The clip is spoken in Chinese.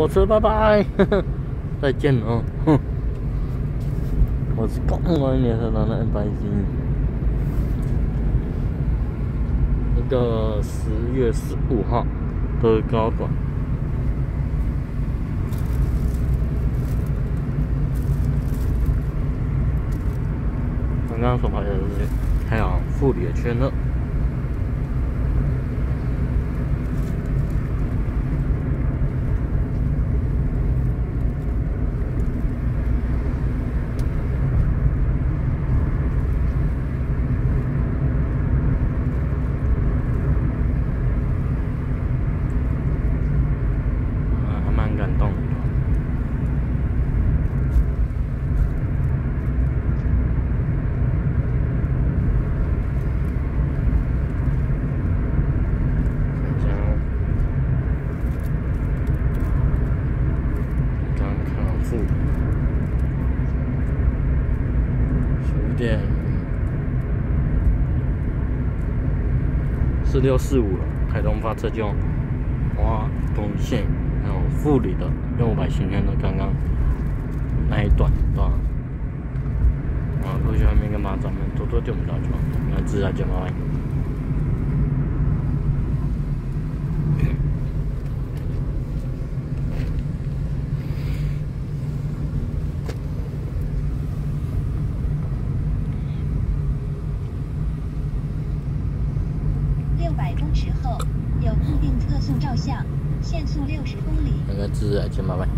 火车拜拜，再见哦。我是公安列车长的 N 百星。一个十月十五号的高管。刚刚所拍的是太阳护理的圈了。四六四五了，台东发车就花东线，还有富里的六百新圈的刚刚那一段，对吧？啊，过去还没干嘛？咱们多多就不着急，那自然百公尺后有固定测速照相，限速六十公里。那个字啊，千八百。